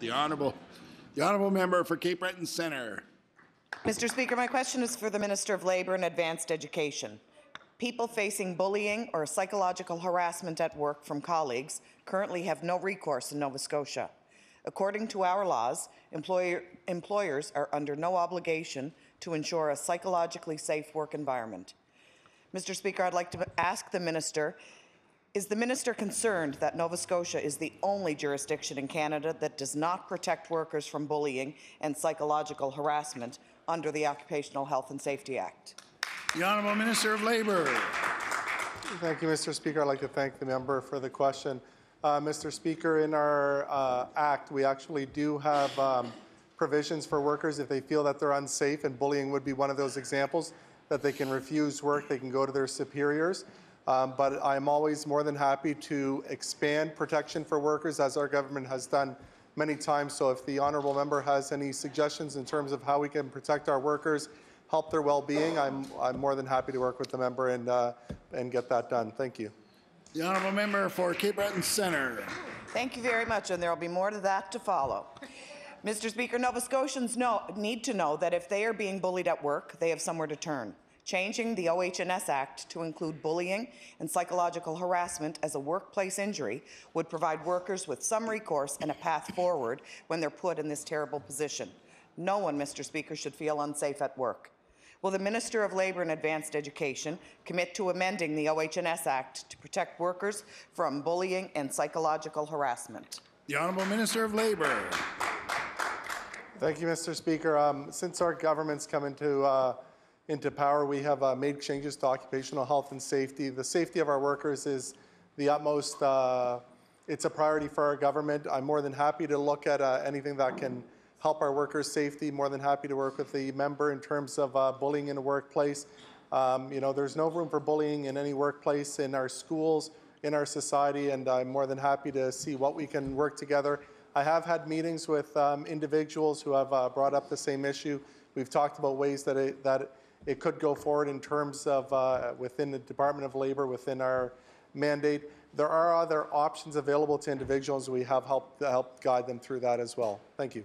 The Honourable, the Honourable Member for Cape Breton Centre. Mr. Speaker, my question is for the Minister of Labour and Advanced Education. People facing bullying or psychological harassment at work from colleagues currently have no recourse in Nova Scotia. According to our laws, employer, employers are under no obligation to ensure a psychologically safe work environment. Mr. Speaker, I'd like to ask the Minister, is the Minister concerned that Nova Scotia is the only jurisdiction in Canada that does not protect workers from bullying and psychological harassment under the Occupational Health and Safety Act? The Honourable Minister of Labour. Thank you, Mr. Speaker. I'd like to thank the member for the question. Uh, Mr. Speaker, in our uh, act, we actually do have um, provisions for workers if they feel that they're unsafe, and bullying would be one of those examples, that they can refuse work, they can go to their superiors. Um, but I'm always more than happy to expand protection for workers, as our government has done many times. So if the honourable member has any suggestions in terms of how we can protect our workers, help their well-being, I'm, I'm more than happy to work with the member and, uh, and get that done. Thank you. The Honourable Member for Cape Breton Centre. Thank you very much, and there will be more to that to follow. Mr. Speaker, Nova Scotians know, need to know that if they are being bullied at work, they have somewhere to turn. Changing the OHS Act to include bullying and psychological harassment as a workplace injury would provide workers with some recourse and a path forward when they're put in this terrible position. No one, Mr. Speaker, should feel unsafe at work. Will the Minister of Labour and Advanced Education commit to amending the OHS Act to protect workers from bullying and psychological harassment? The Honourable Minister of Labour. Thank you, Mr. Speaker. Um, since our government's come into, uh, into power, we have uh, made changes to occupational health and safety. The safety of our workers is the utmost, uh, it's a priority for our government. I'm more than happy to look at uh, anything that can help our workers' safety. More than happy to work with the member in terms of uh, bullying in the workplace. Um, you know, there's no room for bullying in any workplace, in our schools, in our society, and I'm more than happy to see what we can work together. I have had meetings with um, individuals who have uh, brought up the same issue. We've talked about ways that it, that it could go forward in terms of uh, within the Department of Labor, within our mandate. There are other options available to individuals. We have helped help guide them through that as well. Thank you.